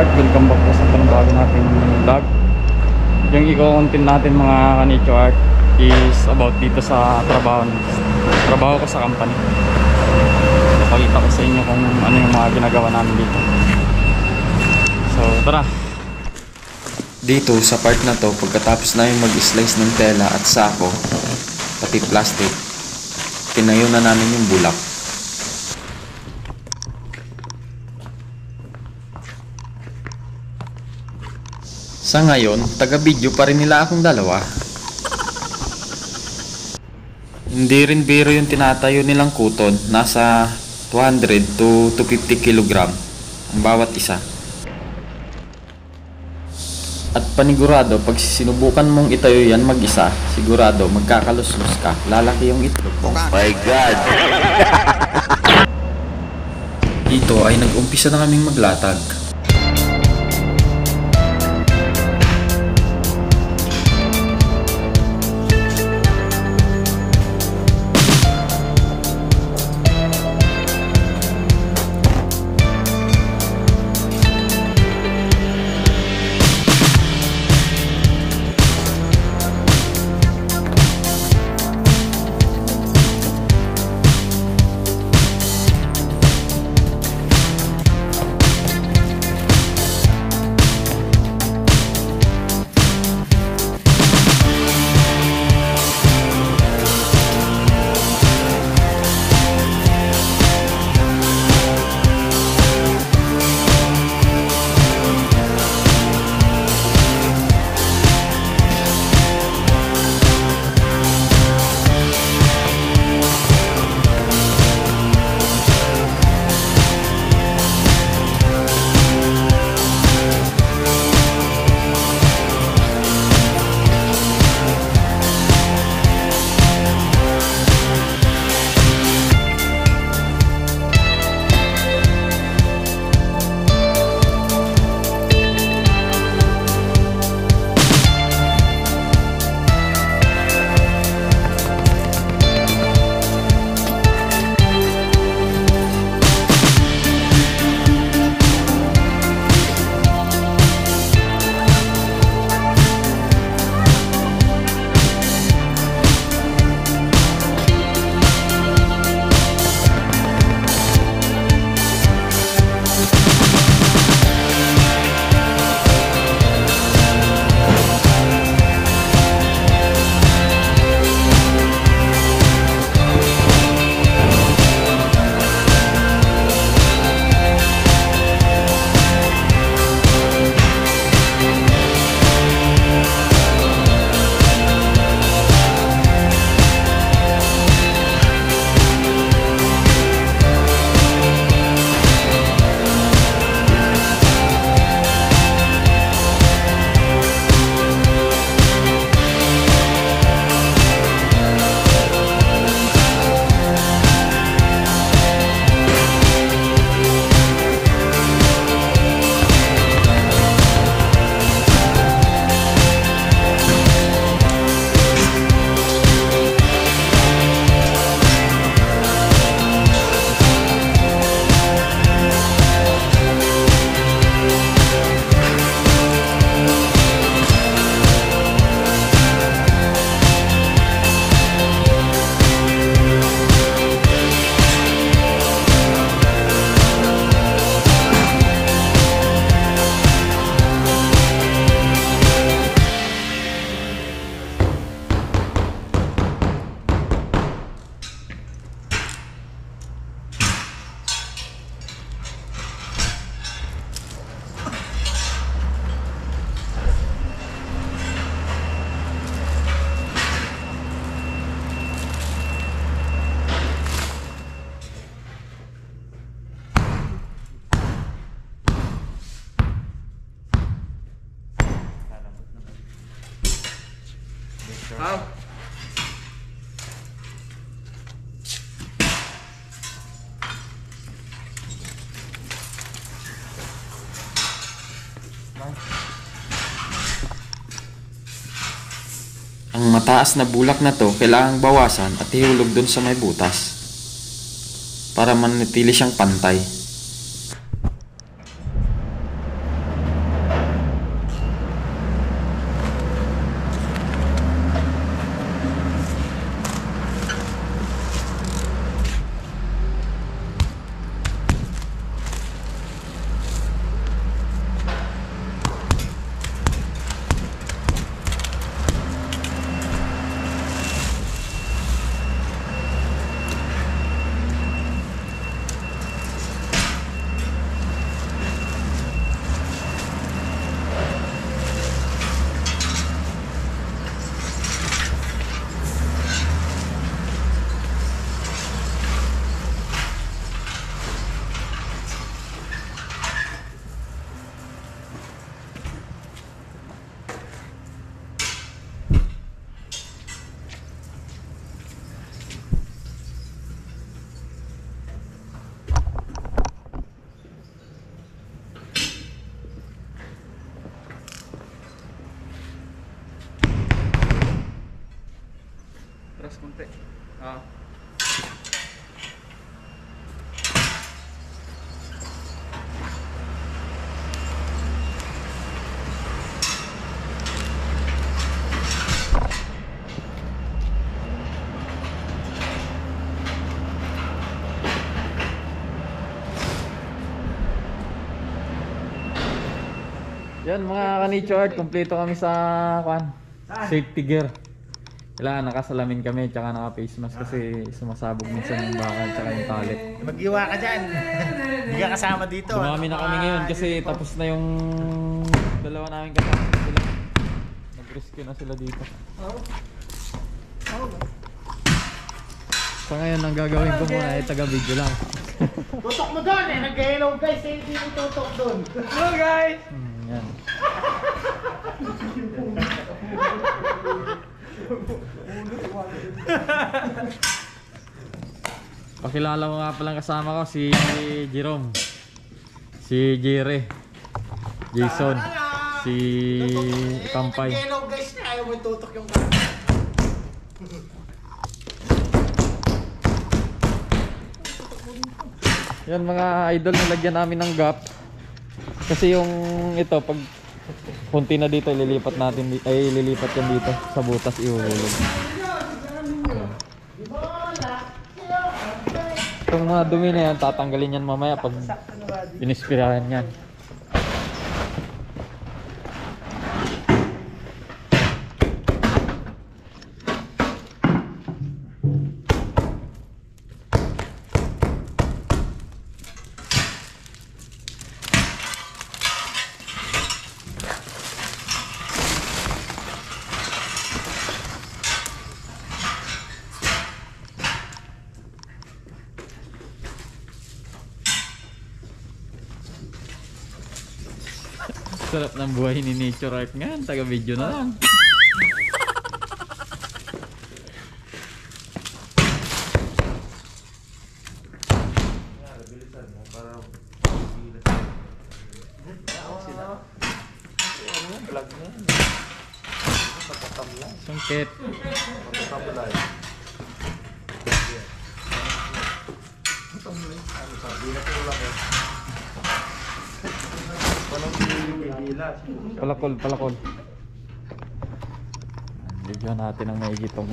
art? Welcome back po sa panabago natin vlog. Yung i-content natin mga kanito art is about dito sa trabaho trabaho ko sa company. Pakita ko sa inyo kung ano yung mga ginagawa namin dito. So, tara. Dito sa part na to, pagkatapos na yung mag-slice ng tela at sako, pati plastic, tinayo na namin yung bulak. Sa ngayon, taga-video pa rin nila akong dalawa. Hindi rin biro yung tinatayo nilang kuton, nasa 200 to 250 kg ang bawat isa. At panigurado, pag sinubukan mong itayo yan mag-isa, sigurado magkakaluslus ka. Lalaki yung itlog mo. My God! Dito ay nag-umpisa na kaming maglatag. Mataas na bulak na to kailangang bawasan at ihulog dun sa may butas para manatili siyang pantay. Tras konti. Ah. Yan mga kanicho art, kompleto kami sa kwan. Safety gear. Kailangan nakasalamin kami tsaka naka face mask kasi sumasabog minsan yung bakal tsaka yung tali. Mag-iwa ka dyan. Hindi ka kasama dito. Dumami na kami ngayon kasi tapos na yung dalawa namin kasama sila. Nag-rescue na sila dito. Sa ngayon ang gagawin ko muna ay taga-video lang. Tutok mo doon eh. Nag-hello guys. Hindi mo tutok doon. Hello guys! Hmm, yan. Pakilala ko nga palang kasama ko si Jerome. Si Jere. Jason. Si Kampay. Nag-hello guys. Ayaw mo tutok yung Yan mga idol, nilagyan namin ng gap. Kasi yung ito, pag punti na dito, ililipat natin, ay ililipat yan dito sa butas ihuhulog. Itong mga dumi na yan, tatanggalin yan mamaya pag inispirahan yan. Sarap ng buhay ni Nature Art nga, taga video na lang. Palakol, palakol. Bigyan natin ng maigi itong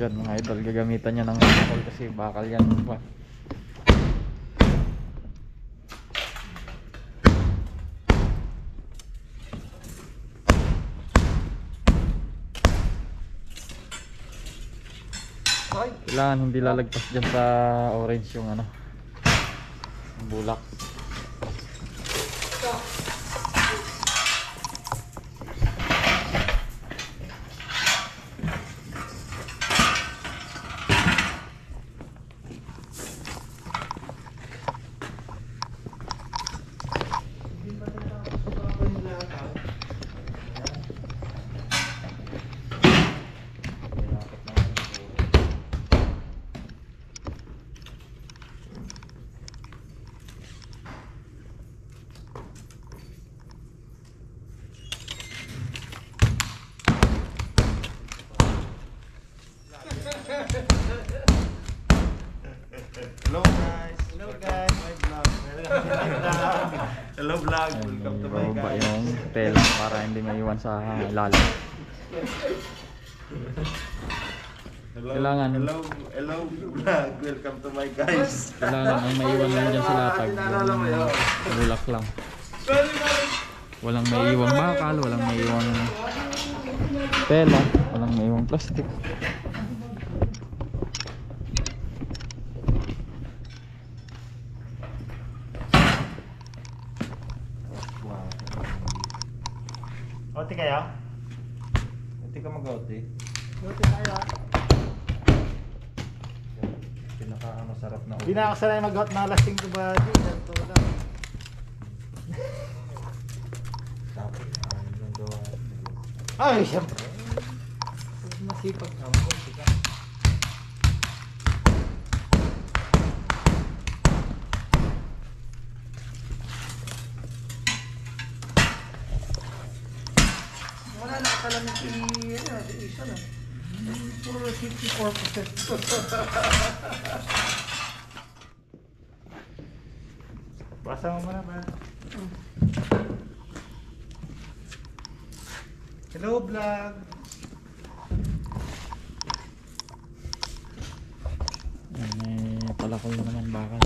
yan mga idol, gagamitan niya ng palakol kasi bakal yan. Ba? Kailangan hindi lalagpas dyan sa orange yung ano bulak. Guys. yung tela para hindi maiwan sa ilalim. Hello, Kailangan. Hello, hello vlog, welcome to my guys. Kailangan ang maiwan lang dyan sa latag. Yung bulak lang. Walang maiiwang bakal, walang maiiwang tela, walang maiiwang plastic. Oti kayo? Hindi ka mag-outi. Oti tayo ah. Pinaka-masarap na Hindi na ako sanay mag-hot na lasting to body. Ganito lang. Tapos, ano yung gawa? Ay, siyempre. Masipag na mo. Wala na kalamin si lang. Puro 54%. Basa mo muna ba? Hello vlog! May palakol na naman bakal.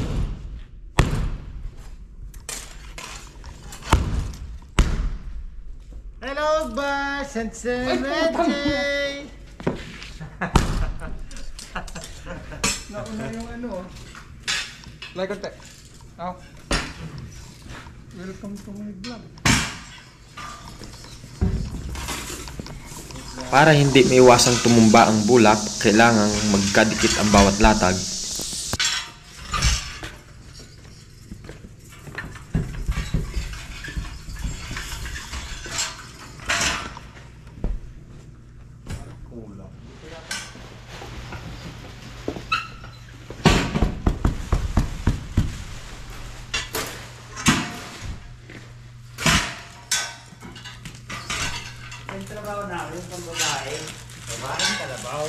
Hello, Bas and Semente! Nauna yung ano. Like konti. Oh. Welcome to my vlog. Para hindi maiwasang tumumba ang bulak, kailangang magkadikit ang bawat latag. Yung trabaho namin, yung pang babae. Babae, kalabaw.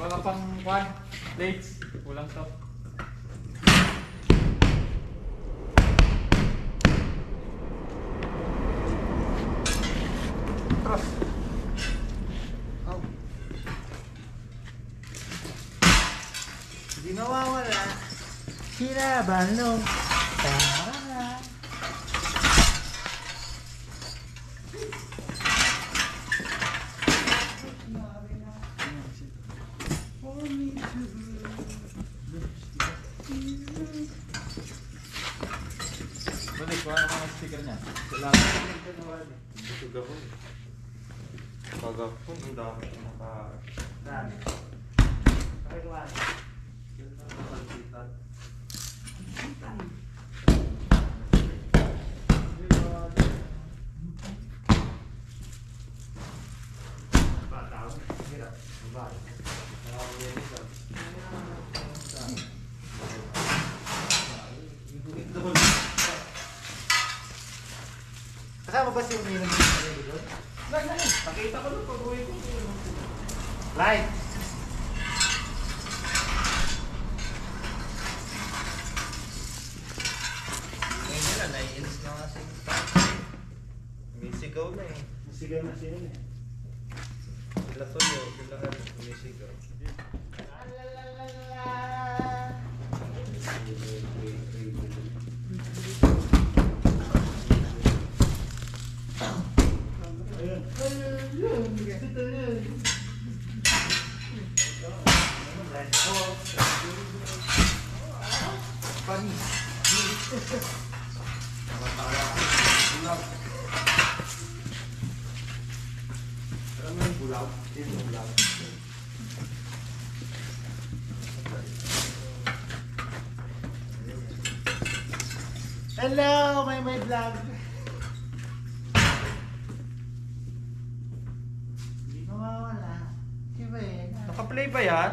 Wala kwan, plates, kulang to. Hindi mawawala. Sinabalong. Tara. Balik, naman ang sticker niya. Kailangan. Busog ako. Kagapon, ang dami ko naka... Dami. Pakikuha. Kasama ba si Umino ng sarili doon? Nakita ko nung pag-uwi ko. Live! Ngayon nila, naiinis na nga si... Misigaw na eh. Sigaw na siya eh. Sila Toyo, sila ano, misigaw. Hello, may may vlog. Hindi mawawala. Si Ben. Naka-play ba yan?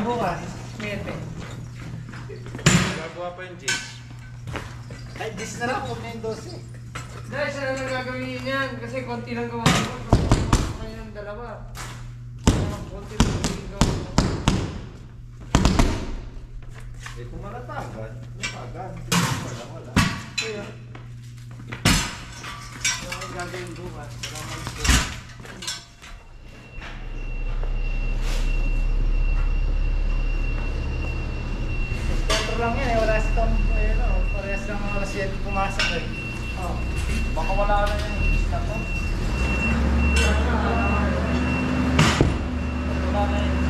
sa'yo bukas? Mete. Gagawa pa yung jeans. Ay, dis na lang, huwag na yung 12. Dahil isa na lang gagawin yan kasi konti lang gawa ko. Kaya ng dalawa. Konti lang gawa ko. Eh kung malatagan, malatagan. Wala, wala. Kaya. Gagawin bukas. Wala akong ito. Sentro lang yan eh. Wala si Tom. Ayun o. Parehas 7 pumasok eh. Oh. Baka wala na yung ibis na to. Wala na yung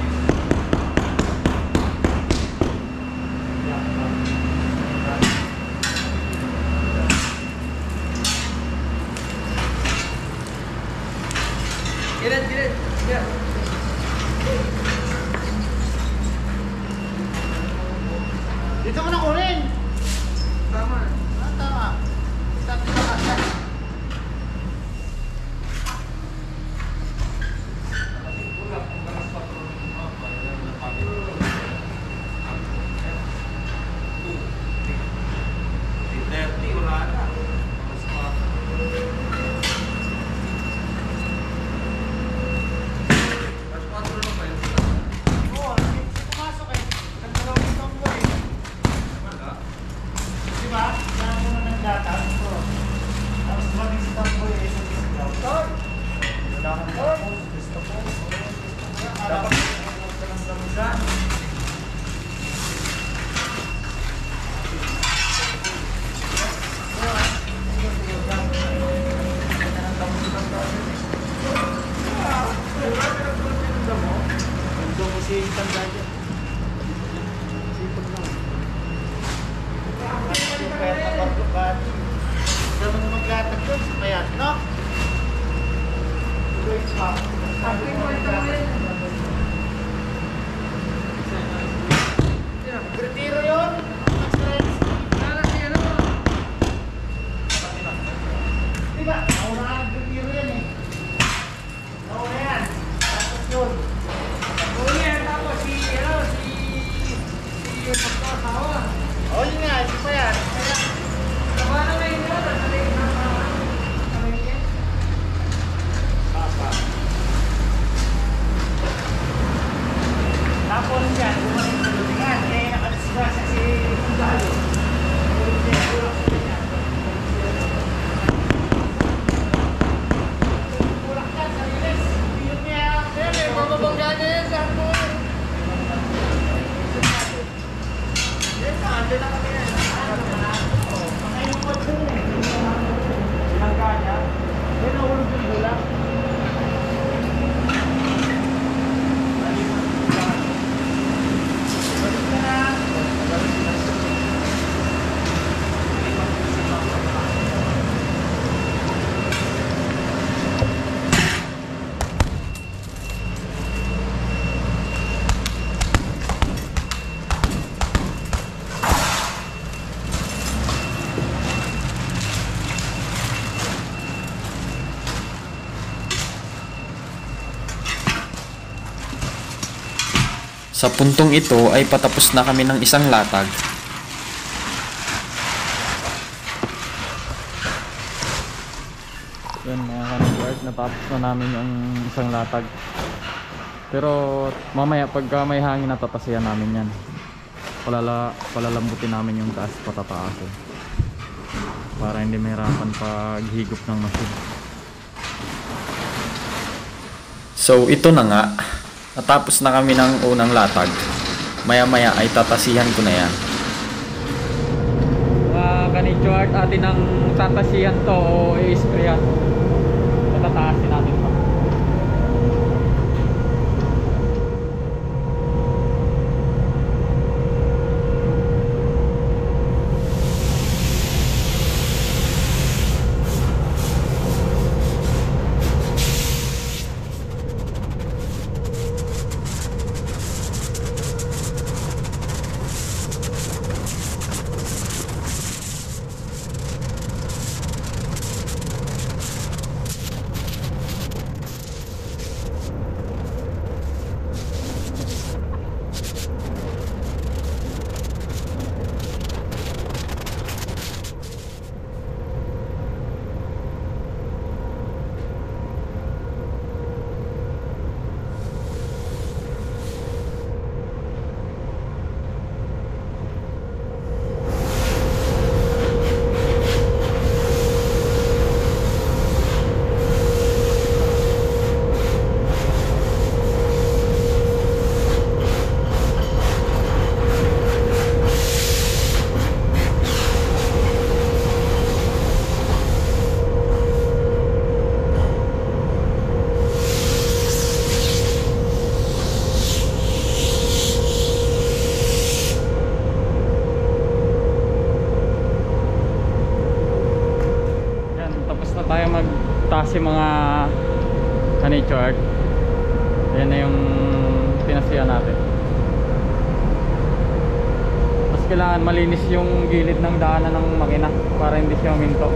Sa puntong ito ay patapos na kami ng isang latag. Yan mga kaniguard, natapos na namin yung isang latag. Pero mamaya pagka may hangin natatasihan namin yan. Palala, palalambutin namin yung taas patataasin. Para hindi mahirapan pag higop ng machine. So ito na nga, natapos na kami ng unang latag. Maya maya ay tatasihan ko na yan. Mga kaniguard, atin ang tatasihan to o i-sprayan. Base mga kanito art yan na yung pinasiya natin. Tapos kailangan malinis yung gilid ng daanan ng makina para hindi siya uminto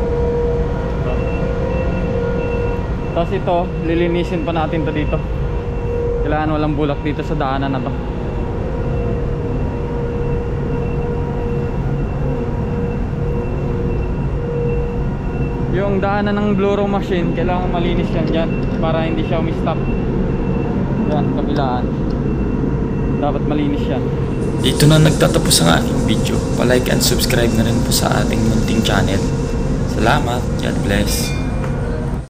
tapos ito lilinisin pa natin to dito. Kailangan walang bulak dito sa daanan na to yung daanan ng bluro machine kailangan malinis yan dyan para hindi siya umistop yan kabilaan dapat malinis yan Dito na nagtatapos ang aking video. Pa-like and subscribe na rin po sa ating munting channel. Salamat. God bless.